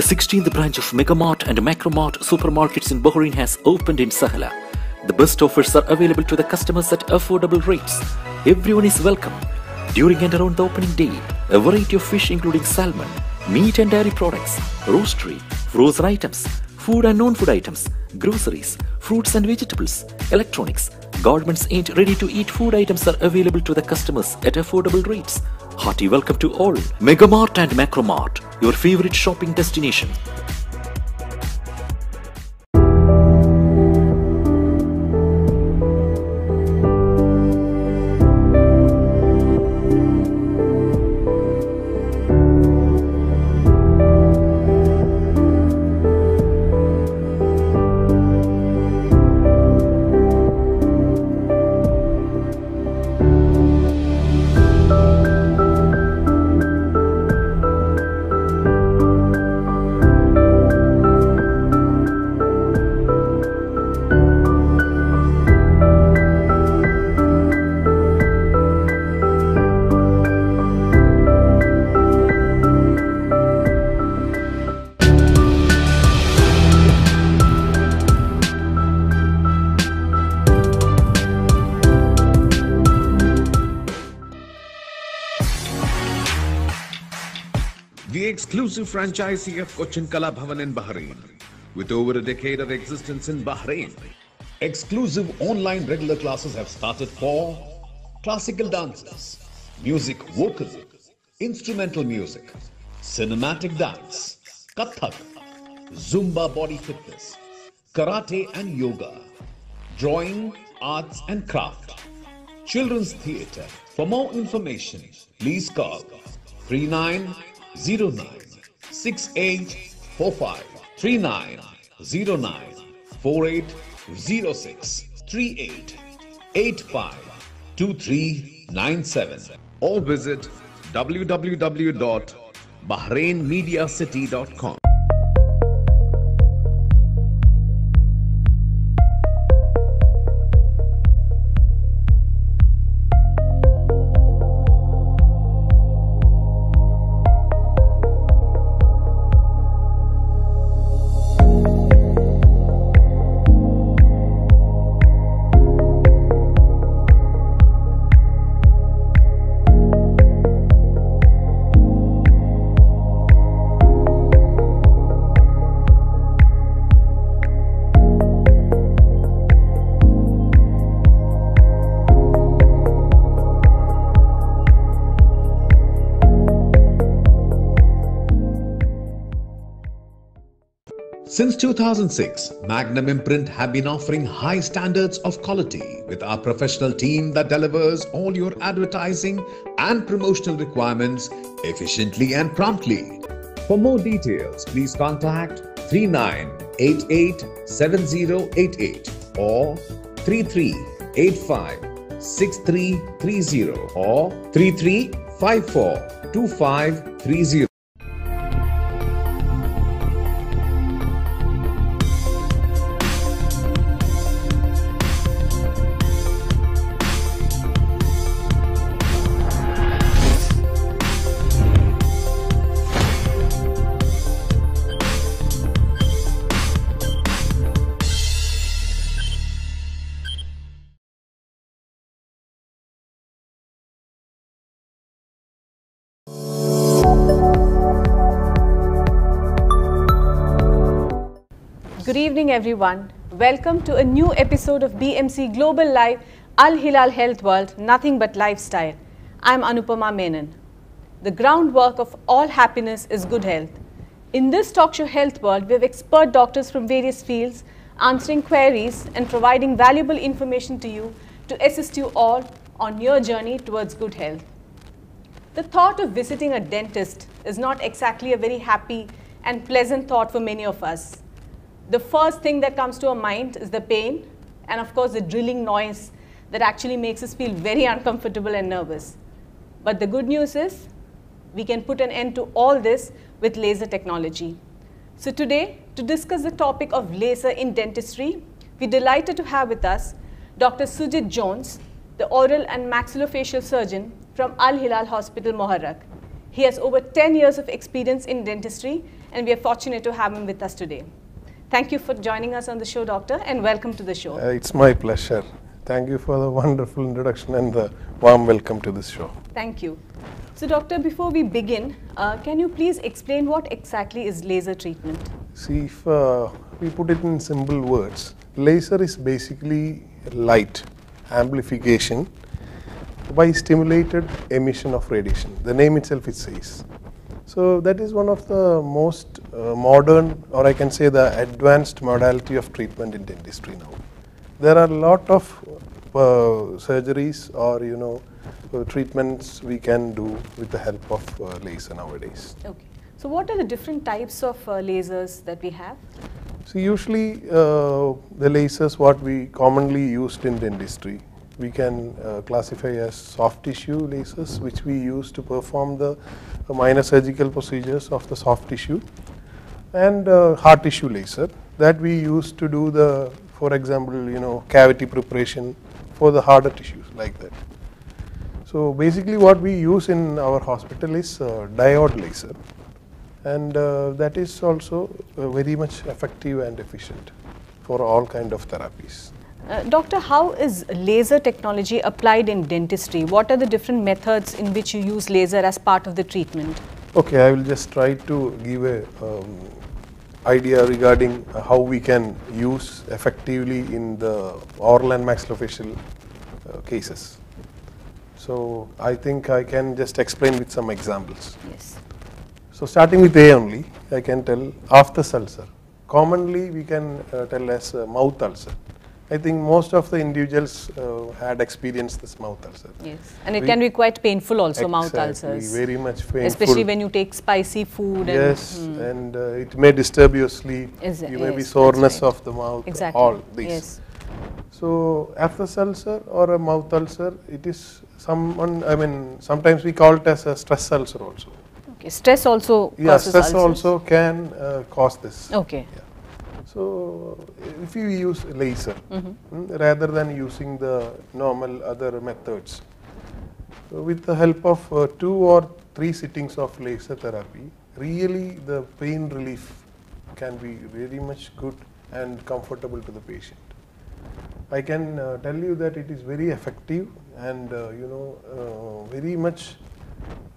16th branch of Megamart and Macromart supermarkets in Bahrain has opened in Sahala. The best offers are available to the customers at affordable rates. Everyone is welcome. During and around the opening day, a variety of fish including salmon, meat and dairy products, roastery, frozen items, food and non-food items, groceries, fruits and vegetables, electronics, garments and ready-to-eat food items are available to the customers at affordable rates. Hearty welcome to all. Megamart and Macromart, your favorite shopping destination. Exclusive franchisee of Cochin Kala Bhavan in Bahrain. With over a decade of existence in Bahrain, exclusive online regular classes have started for classical dances, music vocal, instrumental music, cinematic dance, kathak, zumba body fitness, karate and yoga, drawing, arts and craft, children's theatre. For more information, please call 3909 6845 3909 4806 38 85 2397 or visit www.bahrainmediacity.com. Since 2006, Magnum Imprint have been offering high standards of quality with our professional team that delivers all your advertising and promotional requirements efficiently and promptly. For more details, please contact 39887088 or 33856330 or 33542530. Evening, everyone. Welcome to a new episode of BMC Global Live Al Hilal Health World Nothing But Lifestyle. I'm Anupama Menon. The groundwork of all happiness is good health. In this talk show Health World, we have expert doctors from various fields answering queries and providing valuable information to you to assist you all on your journey towards good health. The thought of visiting a dentist is not exactly a very happy and pleasant thought for many of us. The first thing that comes to our mind is the pain and of course the drilling noise that actually makes us feel very uncomfortable and nervous. But the good news is we can put an end to all this with laser technology. So today, to discuss the topic of laser in dentistry, we're delighted to have with us Dr. Sujith Johnes, the oral and maxillofacial surgeon from Al Hilal Hospital, Muharraq. He has over 10 years of experience in dentistry and we are fortunate to have him with us today. Thank you for joining us on the show, Doctor, and welcome to the show. Uh, it's my pleasure. Thank you for the wonderful introduction and the warm welcome to this show. Thank you. So, Doctor, before we begin, uh, can you please explain what exactly is laser treatment? See, if uh, we put it in simple words, laser is basically light amplification by stimulated emission of radiation. The name itself it says. So that is one of the most uh, modern or I can say the advanced modality of treatment in dentistry now. There are a lot of uh, surgeries or you know uh, treatments we can do with the help of uh, laser nowadays. Okay. So, what are the different types of uh, lasers that we have? So usually uh, the lasers what we commonly used in dentistry we can uh, classify as soft tissue lasers which we use to perform the uh, minor surgical procedures of the soft tissue and uh, tissue laser that we use to do the for example you know cavity preparation for the harder tissues like that. So basically what we use in our hospital is uh, diode laser and uh, that is also uh, very much effective and efficient for all kind of therapies. Uh, doctor, how is laser technology applied in dentistry? What are the different methods in which you use laser as part of the treatment? Okay, I will just try to give a um, idea regarding how we can use effectively in the oral and maxillofacial uh, cases. So I think I can just explain with some examples. Yes. So starting with A only, I can tell aphthous ulcer. Commonly we can uh, tell as mouth ulcer. I think most of the individuals uh, had experienced this mouth ulcer. Yes. And it We- can be quite painful also, mouth Exactly, ulcers. Very much painful. Especially when you take spicy food. Yes, And, Hmm. and uh, it may disturb your sleep. Is? You may be Yes, soreness right. of the mouth. exactly. All these. Yes. So aphthous ulcer or a mouth ulcer, it is someone. I mean, sometimes we call it as a stress ulcer also. Okay. Stress also Yeah, stress ulcers. also can uh, cause this. Okay. Yeah. So if you use laser Mm-hmm. mm, rather than using the normal other methods, so with the help of uh, two or three sittings of laser therapy, really the pain relief can be very much good and comfortable to the patient. I can uh, tell you that it is very effective and uh, you know uh, very much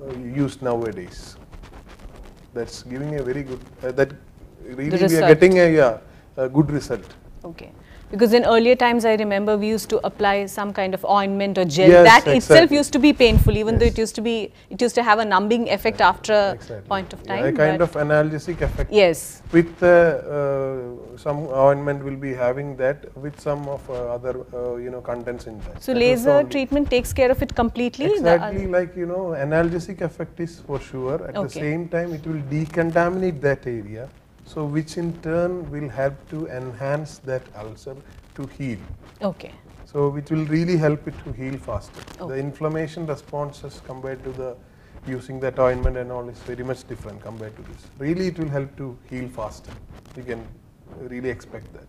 uh, used nowadays. That's giving a very good uh, that really we are getting a yeah a good result. Okay. Because in earlier times, I remember we used to apply some kind of ointment or gel. Yes, that itself used to be painful, even though it used to be, it used to have a numbing effect after a Exactly. point of Yeah, time. a kind of analgesic effect. yes. With uh, uh, some ointment will be having that with some of uh, other uh, you know contents in that. So That laser treatment takes care of it completely. Exactly like you know analgesic effect is for sure. At the same time, it will decontaminate that area, so which in turn will help to enhance that ulcer to heal. okay. So which will really help it to heal faster. Okay. The inflammation responses compared to the using that ointment and all is very much different compared to this. Really, it will help to heal faster. You can really expect that.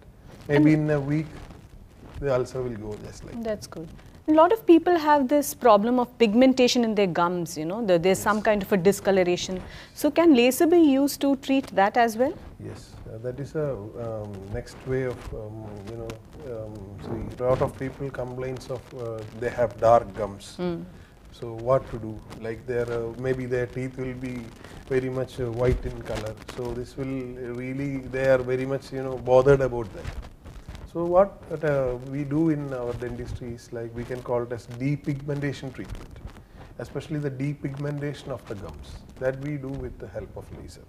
Maybe in a week, the ulcer will go just like. That's good. A lot of people have this problem of pigmentation in their gums, you know, the, there's some kind of a discoloration. So can laser be used to treat that as well? Yes, uh, that is a um, next way of um, you know. Um, see, a lot of people complains of uh, they have dark gums. So what to do? Like their uh, maybe their teeth will be very much uh, white in color. So this will really they are very much you know bothered about that. So what uh, we do in our dentistry is like we can call it as depigmentation treatment, especially the depigmentation of the gums that we do with the help of laser,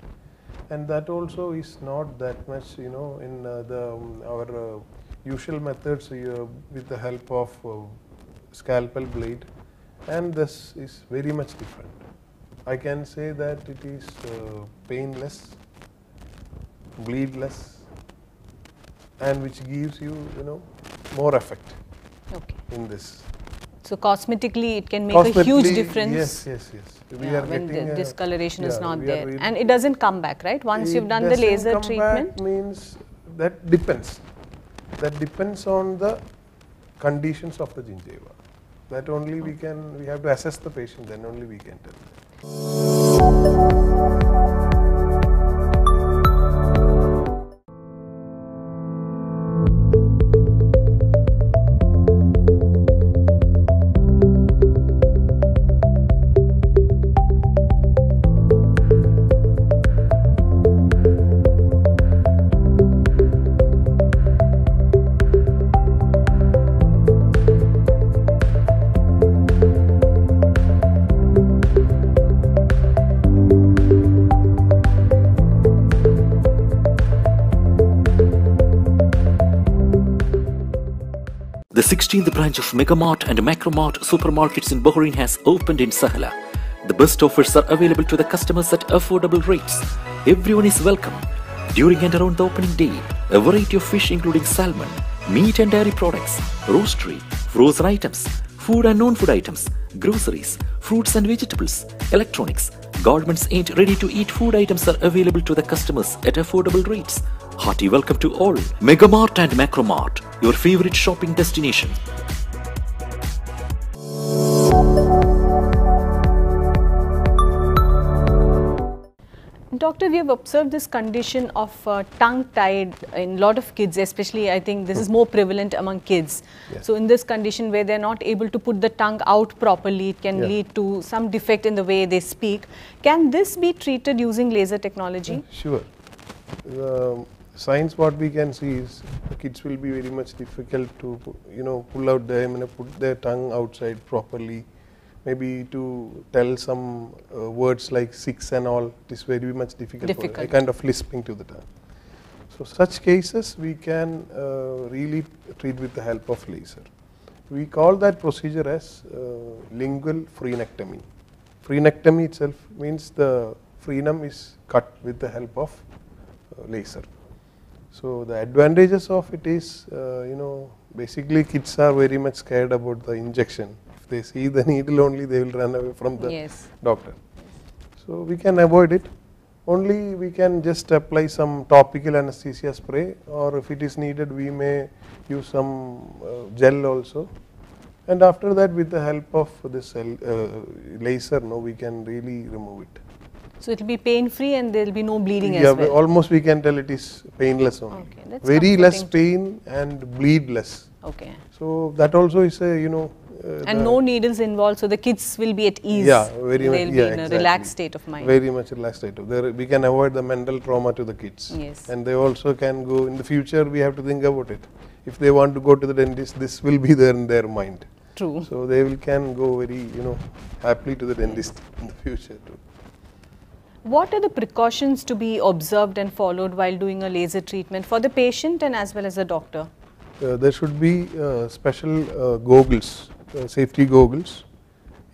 and that also is not that much you know in uh, the um, our uh, usual methods uh, with the help of uh, scalpel blade, and this is very much different. I can say that it is uh, painless, bleedless, and which gives you, you know, more effect Okay. in this. So cosmetically, it can make a huge difference. Yes, yes, yes. We yeah, are when getting the discoloration is not there. really- And it doesn't come back, right? Once you've done the laser come treatment. back means that depends. That depends on the conditions of the gingiva. That only we can, we have to assess the patient, then only we can tell. 16th branch of Megamart and Macromart supermarkets in Bahrain has opened in Sahala. The best offers are available to the customers at affordable rates. Everyone is welcome. During and around the opening day, a variety of fish including salmon, meat and dairy products, roastery, frozen items, food and non-food items, groceries, fruits and vegetables, electronics, garments and ready-to-eat food items are available to the customers at affordable rates. Hearty welcome to all. Megamart and Macromart, your favorite shopping destination. Doctor, we have observed this condition of uh, tongue tied in a lot of kids, especially I think this is more prevalent among kids. Yes. So, in this condition where they're not able to put the tongue out properly, it can Yeah. lead to some defect in the way they speak. Can this be treated using laser technology? Sure. The signs what we can see is the kids will be very much difficult to you know pull out their I mean, put their tongue outside properly. Maybe to tell some uh, words like six and all, it is very much difficult. For Difficult. a kind of lisping to the tongue. So such cases we can uh, really treat with the help of laser. We call that procedure as uh, lingual frenectomy. Frenectomy itself means the frenum is cut with the help of uh, laser. So the advantages of it is, uh, you know, basically kids are very much scared about the injection. If they see the needle only, they will run away from the Yes. doctor. So we can avoid it. Only we can just apply some topical anesthesia spray, or if it is needed, we may use some uh, gel also. And after that, with the help of this uh, laser, no, we can really remove it. So, it will be pain free and there will be no bleeding yeah, as well. almost we can tell it is painless only. Okay, that's Very less pain and bleed less. Okay. So that also is a you know. Uh, And no needles involved, so the kids will be at ease. Yeah, very They'll much. be yeah, in a exactly. relaxed state of mind. Very much relaxed state of. There, we can avoid the mental trauma to the kids. Yes. And they also can go in the future. We have to think about it. If they want to go to the dentist, this will be there in their mind. True. So they will can go very you know happily to the dentist in the future too. What are the precautions to be observed and followed while doing a laser treatment for the patient and as well as the doctor? Uh, there should be uh, special uh, goggles, uh, safety goggles.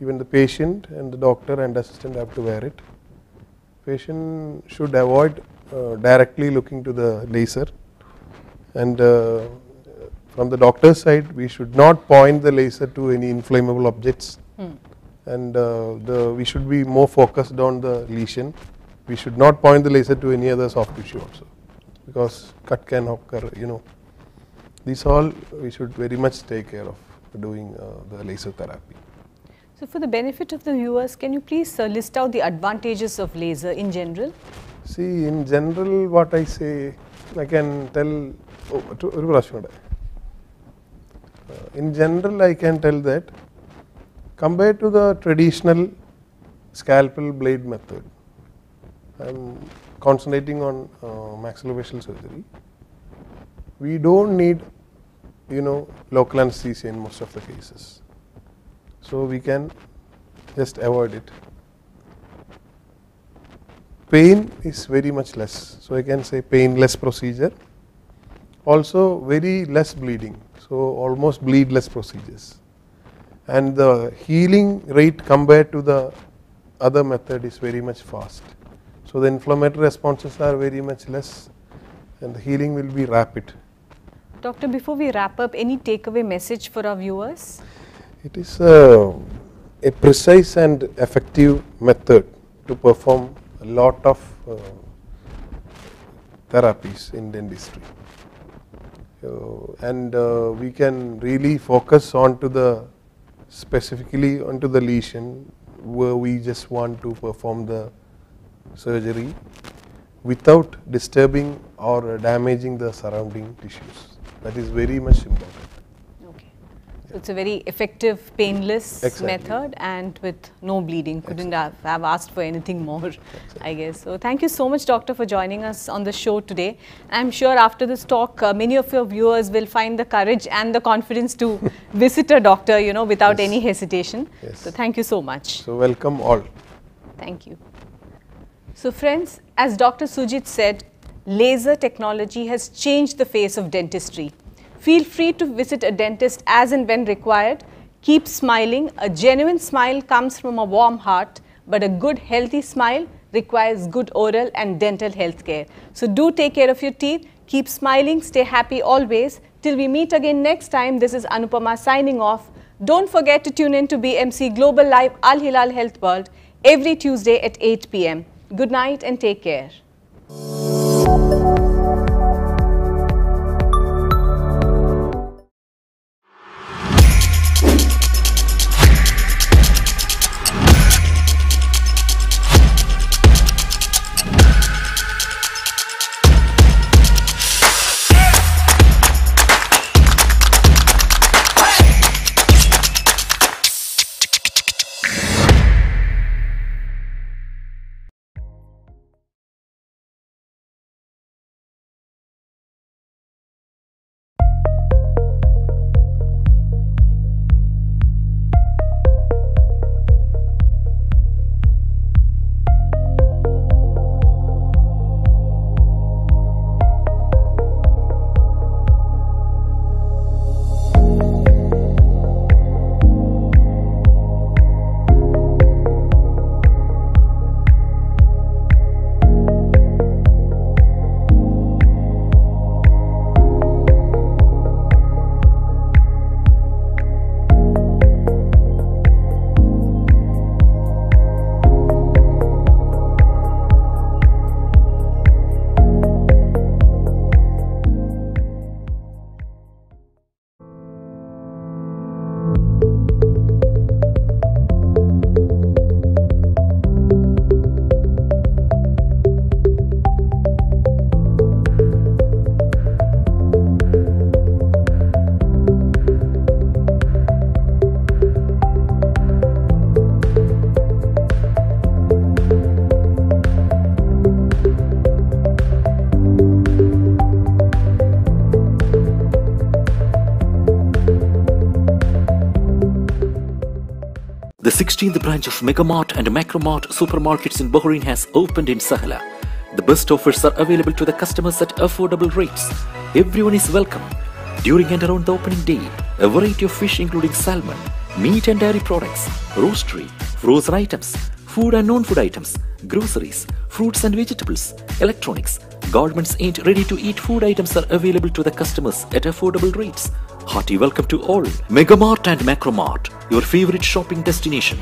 Even the patient and the doctor and assistant have to wear it. Patient should avoid uh, directly looking to the laser. And uh, from the doctor's side, we should not point the laser to any inflammable objects and uh, the, we should be more focused on the lesion. We should not point the laser to any other soft tissue also because cut can occur you know. These all we should very much take care of doing uh, the laser therapy. So for the benefit of the viewers, can you please uh, list out the advantages of laser in general? See, in general, what I say, I can tell. Oh, in general, I can tell that compared to the traditional scalpel blade method, I am concentrating on uh, maxillofacial surgery. We don't need, you know, local anesthesia in most of the cases. So we can just avoid it. Pain is very much less. So I can say painless procedure. Also very less bleeding. So almost bleedless procedures. And the healing rate compared to the other method is very much fast. So the inflammatory responses are very much less and the healing will be rapid. Doctor, before we wrap up, any takeaway message for our viewers? It is a, a precise and effective method to perform a lot of uh, therapies in dentistry. So, and uh, we can really focus on to the specifically onto the lesion where we just want to perform the surgery without disturbing or damaging the surrounding tissues. That is very much important. It's a very effective, painless Exactly. method and with no bleeding. Couldn't have, have asked for anything more, I guess. So, thank you so much, Doctor, for joining us on the show today. I'm sure after this talk, uh, many of your viewers will find the courage and the confidence to visit a doctor, you know, without Yes. any hesitation. Yes. So, thank you so much. So welcome all. Thank you. So friends, as Dr. Sujith said, laser technology has changed the face of dentistry. Feel free to visit a dentist as and when required. Keep smiling. A genuine smile comes from a warm heart, but a good, healthy smile requires good oral and dental health care. So do take care of your teeth. Keep smiling. Stay happy always. Till we meet again next time, this is Anupama signing off. Don't forget to tune in to BMC Global Live Al Hilal Health World every Tuesday at 8 pm. Good night and take care. 16th branch of Megamart and Macromart supermarkets in Bahrain has opened in Sahla. The best offers are available to the customers at affordable rates. Everyone is welcome. During and around the opening day, a variety of fish including salmon, meat and dairy products, roastery, frozen items, food and non-food items, groceries, fruits and vegetables, electronics, garments and ready-to-eat food items are available to the customers at affordable rates. Hearty welcome to all. Megamart and Macromart, your favorite shopping destination.